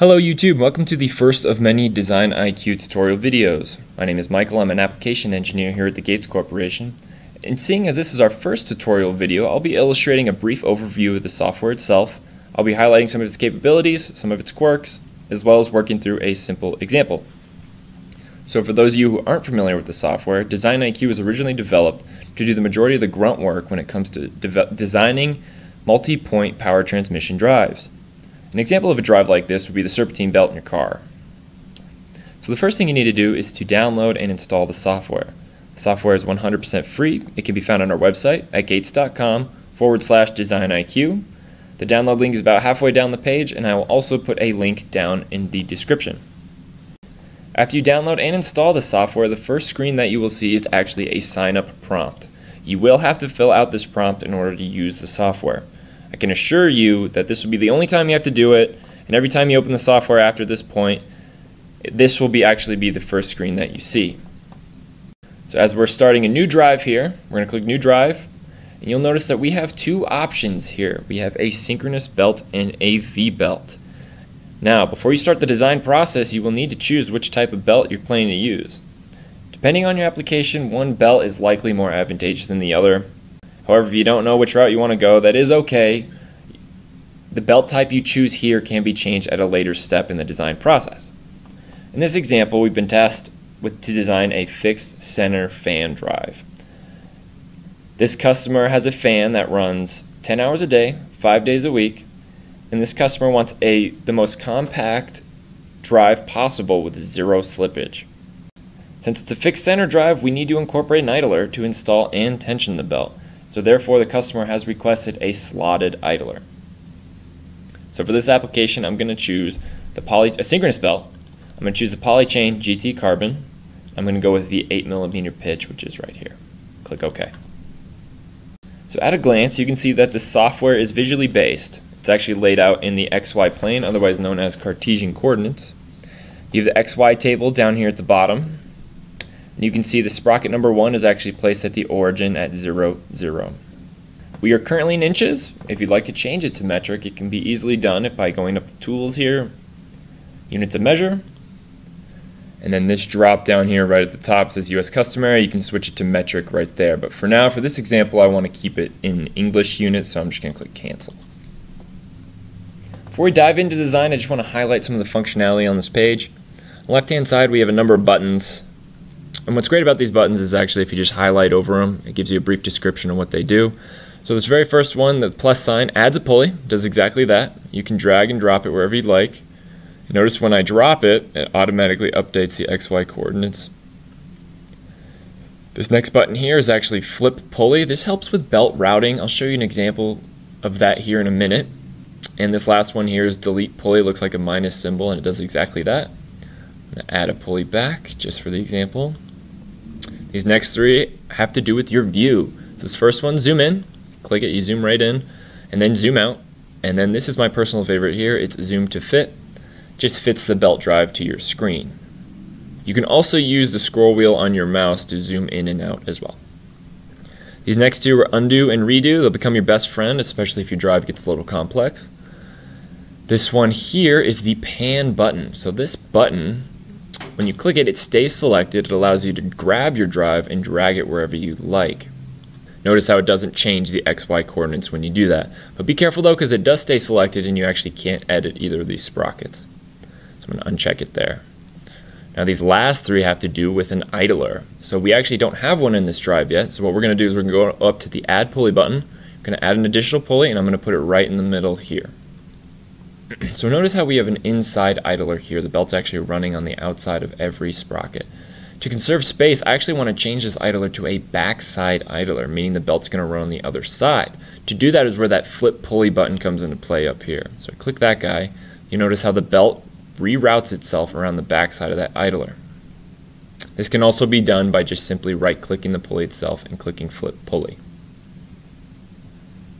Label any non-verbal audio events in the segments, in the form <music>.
Hello YouTube, welcome to the first of many Design IQ tutorial videos. My name is Michael, I'm an application engineer here at the Gates Corporation. And seeing as this is our first tutorial video, I'll be illustrating a brief overview of the software itself. I'll be highlighting some of its capabilities, some of its quirks, as well as working through a simple example. So for those of you who aren't familiar with the software, Design IQ was originally developed to do the majority of the grunt work when it comes to designing multi-point power transmission drives. An example of a drive like this would be the serpentine belt in your car. So the first thing you need to do is to download and install the software. The software is 100% free. It can be found on our website at gates.com forward slash designiq. The download link is about halfway down the page and I will also put a link down in the description. After you download and install the software, the first screen that you will see is actually a sign up prompt. You will have to fill out this prompt in order to use the software. I can assure you that this will be the only time you have to do it, and every time you open the software after this point, this will be actually be the first screen that you see. So as we're starting a new drive here, we're going to click New Drive, and you'll notice that we have two options here. We have a synchronous belt and a V-belt. Now, before you start the design process, you will need to choose which type of belt you're planning to use. Depending on your application, one belt is likely more advantageous than the other. However, if you don't know which route you want to go, that is okay. The belt type you choose here can be changed at a later step in the design process. In this example, we've been tasked with to design a fixed center fan drive. This customer has a fan that runs 10 hours a day, 5 days a week, and this customer wants a the most compact drive possible with zero slippage. Since it's a fixed center drive, we need to incorporate an idler to install and tension the belt. So therefore, the customer has requested a slotted idler. So for this application, I'm going to choose the poly, a synchronous belt. I'm going to choose the Polychain GT Carbon. I'm going to go with the 8 millimeter pitch, which is right here. Click OK. So at a glance, you can see that the software is visually based. It's actually laid out in the XY plane, otherwise known as Cartesian coordinates. You have the XY table down here at the bottom. And you can see the sprocket number one is actually placed at the origin at 0, 0. We are currently in inches. If you'd like to change it to metric, it can be easily done by going up to tools here, units of measure, and then this drop down here right at the top says US customary. You can switch it to metric right there. But for now, for this example, I want to keep it in English units, so I'm just going to click cancel. Before we dive into design, I just want to highlight some of the functionality on this page. On the left-hand side, we have a number of buttons and what's great about these buttons is actually if you just highlight over them, it gives you a brief description of what they do. So this very first one, the plus sign, adds a pulley, does exactly that. You can drag and drop it wherever you'd like. Notice when I drop it, it automatically updates the XY coordinates. This next button here is actually flip pulley. This helps with belt routing. I'll show you an example of that here in a minute. And this last one here is delete pulley. It looks like a minus symbol and it does exactly that. add a pulley back just for the example. These next three have to do with your view. So This first one, zoom in, click it, you zoom right in, and then zoom out. And then this is my personal favorite here, it's zoom to fit. Just fits the belt drive to your screen. You can also use the scroll wheel on your mouse to zoom in and out as well. These next two are undo and redo. They'll become your best friend, especially if your drive gets a little complex. This one here is the pan button. So this button when you click it, it stays selected. It allows you to grab your drive and drag it wherever you like. Notice how it doesn't change the XY coordinates when you do that. But be careful though because it does stay selected and you actually can't edit either of these sprockets. So I'm going to uncheck it there. Now these last three have to do with an idler. So we actually don't have one in this drive yet. So what we're going to do is we're going to go up to the add pulley button. I'm going to add an additional pulley and I'm going to put it right in the middle here. <clears throat> so notice how we have an inside idler here. The belt's actually running on the outside of every sprocket. To conserve space, I actually want to change this idler to a backside idler, meaning the belt's going to run on the other side. To do that is where that flip pulley button comes into play up here. So I click that guy. You notice how the belt reroutes itself around the backside of that idler. This can also be done by just simply right-clicking the pulley itself and clicking flip pulley.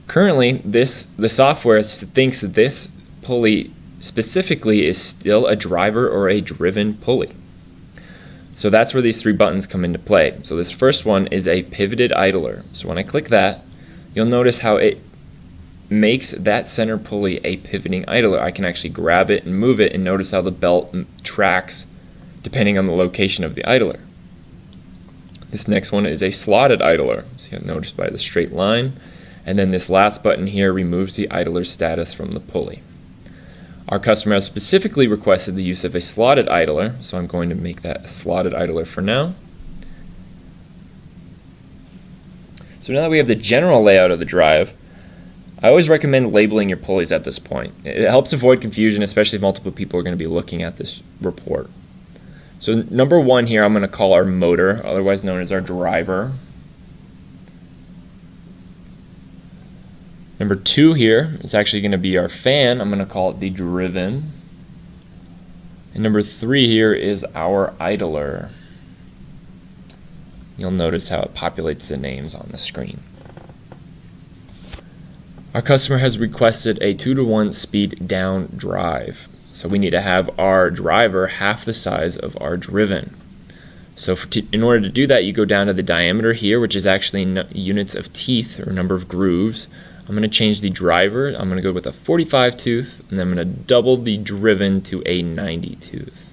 Currently, this the software thinks that this pulley specifically is still a driver or a driven pulley. So that's where these three buttons come into play. So this first one is a pivoted idler. So when I click that, you'll notice how it makes that center pulley a pivoting idler. I can actually grab it and move it and notice how the belt tracks depending on the location of the idler. This next one is a slotted idler. See, I've noticed by the straight line. And then this last button here removes the idler status from the pulley. Our customer has specifically requested the use of a slotted idler, so I'm going to make that a slotted idler for now. So now that we have the general layout of the drive, I always recommend labeling your pulleys at this point. It helps avoid confusion, especially if multiple people are going to be looking at this report. So number one here, I'm going to call our motor, otherwise known as our driver. Number two here is actually going to be our fan. I'm going to call it the driven. And number three here is our idler. You'll notice how it populates the names on the screen. Our customer has requested a 2 to 1 speed down drive. So we need to have our driver half the size of our driven. So in order to do that, you go down to the diameter here, which is actually units of teeth or number of grooves. I'm going to change the driver. I'm going to go with a 45 tooth, and then I'm going to double the driven to a 90 tooth.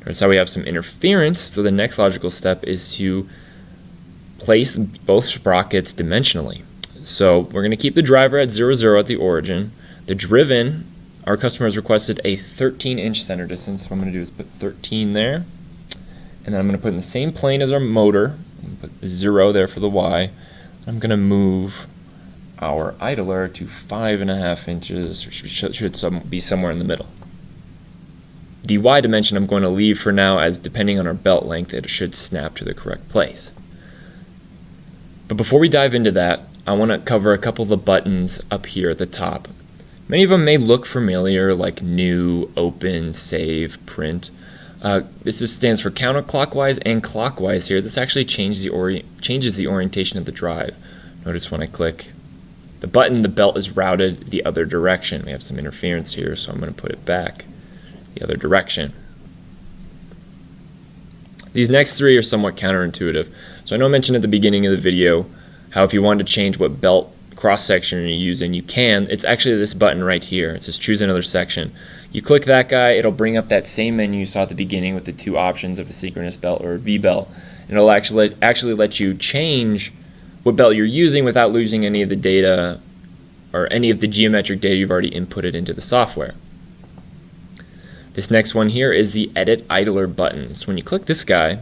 Notice how we have some interference, so the next logical step is to place both sprockets dimensionally. So we're going to keep the driver at 0, 0 at the origin. The driven, our customer has requested a 13 inch center distance, so what I'm going to do is put 13 there. And then I'm going to put in the same plane as our motor, put 0 there for the Y. I'm going to move our idler to five and a half inches, should, should some, be somewhere in the middle. The Y dimension I'm going to leave for now as depending on our belt length, it should snap to the correct place. But before we dive into that, I want to cover a couple of the buttons up here at the top. Many of them may look familiar, like new, open, save, print. Uh, this stands for counterclockwise and clockwise here. This actually changes the, changes the orientation of the drive. Notice when I click the button, the belt is routed the other direction. We have some interference here, so I'm going to put it back the other direction. These next three are somewhat counterintuitive. So I know I mentioned at the beginning of the video how if you want to change what belt cross section you're using, you can. It's actually this button right here. It says choose another section. You click that guy, it'll bring up that same menu you saw at the beginning with the two options of a synchronous belt or a V belt. And it'll actually actually let you change what belt you're using without losing any of the data or any of the geometric data you've already inputted into the software. This next one here is the edit idler button. So when you click this guy,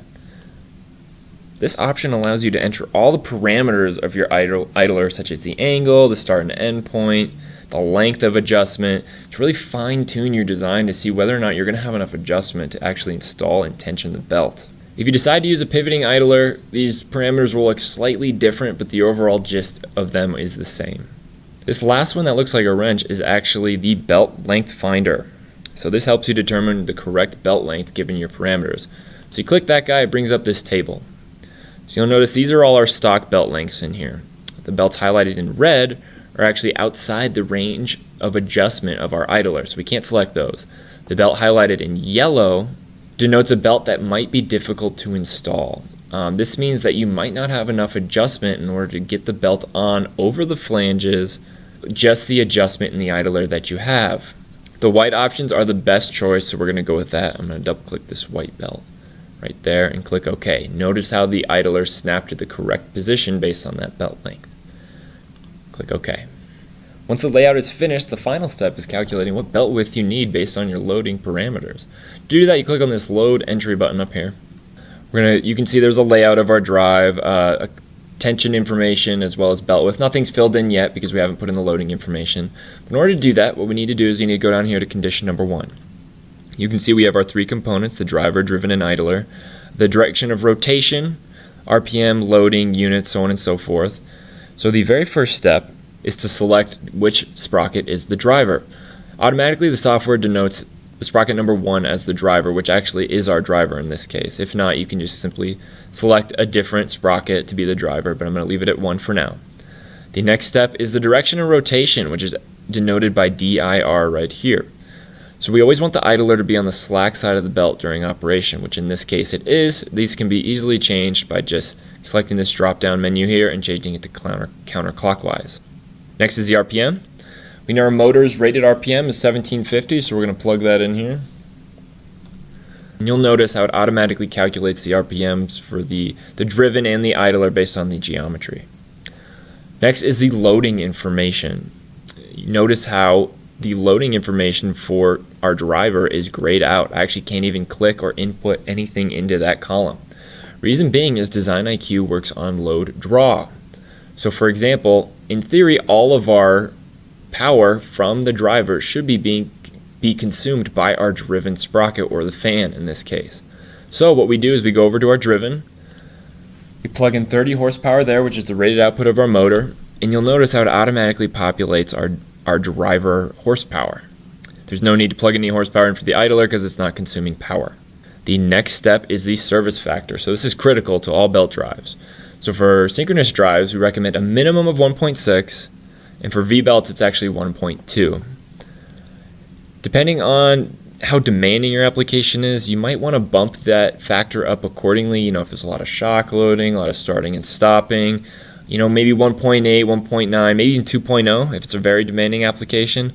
this option allows you to enter all the parameters of your idler, such as the angle, the start and end point, the length of adjustment, to really fine tune your design to see whether or not you're going to have enough adjustment to actually install and tension the belt. If you decide to use a pivoting idler, these parameters will look slightly different, but the overall gist of them is the same. This last one that looks like a wrench is actually the belt length finder. So this helps you determine the correct belt length given your parameters. So you click that guy, it brings up this table. So you'll notice these are all our stock belt lengths in here. The belts highlighted in red are actually outside the range of adjustment of our idler, so we can't select those. The belt highlighted in yellow denotes a belt that might be difficult to install. Um, this means that you might not have enough adjustment in order to get the belt on over the flanges, just the adjustment in the idler that you have. The white options are the best choice, so we're going to go with that. I'm going to double click this white belt right there and click OK. Notice how the idler snapped to the correct position based on that belt length. Click OK. Once the layout is finished, the final step is calculating what belt width you need based on your loading parameters. To do that, you click on this load entry button up here. We're gonna, you can see there's a layout of our drive, uh, tension information, as well as belt width. Nothing's filled in yet because we haven't put in the loading information. In order to do that, what we need to do is we need to go down here to condition number one. You can see we have our three components, the driver, driven, and idler, the direction of rotation, RPM, loading, units, so on and so forth. So the very first step is to select which sprocket is the driver. Automatically the software denotes sprocket number one as the driver, which actually is our driver in this case. If not, you can just simply select a different sprocket to be the driver, but I'm going to leave it at one for now. The next step is the direction of rotation, which is denoted by DIR right here. So we always want the idler to be on the slack side of the belt during operation, which in this case it is. These can be easily changed by just selecting this drop down menu here and changing it to counter counterclockwise. Next is the RPM. We know our motor's rated RPM is 1750, so we're going to plug that in here. And you'll notice how it automatically calculates the RPMs for the, the driven and the idler based on the geometry. Next is the loading information. Notice how the loading information for our driver is grayed out. I actually can't even click or input anything into that column. Reason being is Design IQ works on load draw. So for example, in theory, all of our power from the driver should be being be consumed by our driven sprocket or the fan in this case. So what we do is we go over to our driven, we plug in 30 horsepower there, which is the rated output of our motor, and you'll notice how it automatically populates our, our driver horsepower. There's no need to plug any horsepower in for the idler because it's not consuming power. The next step is the service factor. So this is critical to all belt drives. So for synchronous drives, we recommend a minimum of 1.6, and for V-belts, it's actually 1.2. Depending on how demanding your application is, you might want to bump that factor up accordingly. You know, if there's a lot of shock loading, a lot of starting and stopping, you know, maybe 1.8, 1.9, maybe even 2.0 if it's a very demanding application.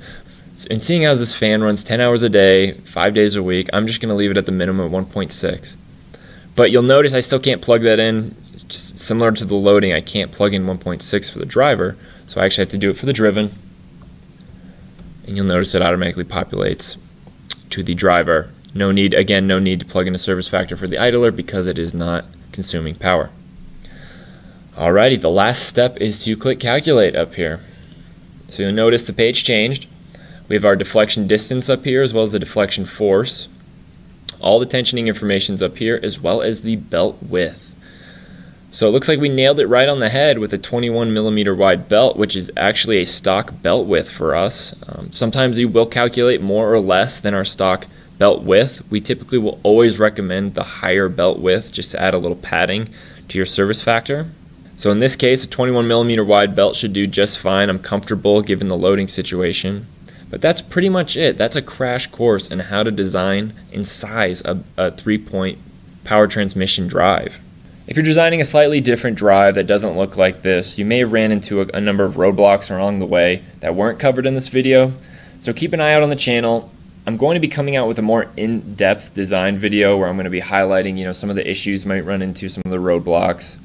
And seeing how this fan runs 10 hours a day, five days a week, I'm just going to leave it at the minimum of 1.6. But you'll notice I still can't plug that in. Just similar to the loading, I can't plug in 1.6 for the driver, so I actually have to do it for the driven. And you'll notice it automatically populates to the driver. No need, again, no need to plug in a service factor for the idler because it is not consuming power. Alrighty, the last step is to click calculate up here. So you'll notice the page changed. We have our deflection distance up here as well as the deflection force. All the tensioning information is up here as well as the belt width. So it looks like we nailed it right on the head with a 21 millimeter wide belt, which is actually a stock belt width for us. Um, sometimes you will calculate more or less than our stock belt width. We typically will always recommend the higher belt width just to add a little padding to your service factor. So in this case, a 21 millimeter wide belt should do just fine. I'm comfortable given the loading situation. But that's pretty much it. That's a crash course in how to design and size a, a three-point power transmission drive. If you're designing a slightly different drive that doesn't look like this, you may have ran into a, a number of roadblocks along the way that weren't covered in this video. So keep an eye out on the channel. I'm going to be coming out with a more in-depth design video where I'm going to be highlighting, you know, some of the issues might run into, some of the roadblocks.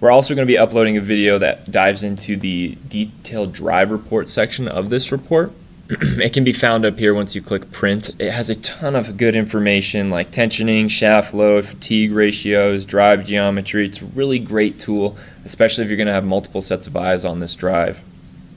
We're also going to be uploading a video that dives into the detailed drive report section of this report. <clears throat> it can be found up here once you click print. It has a ton of good information like tensioning, shaft load, fatigue ratios, drive geometry. It's a really great tool, especially if you're going to have multiple sets of eyes on this drive.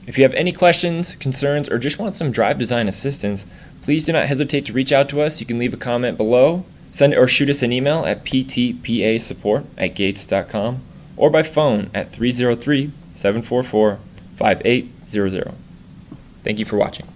If you have any questions, concerns, or just want some drive design assistance, please do not hesitate to reach out to us. You can leave a comment below, send or shoot us an email at ptpasupport at gates.com or by phone at 303 744 5800. Thank you for watching.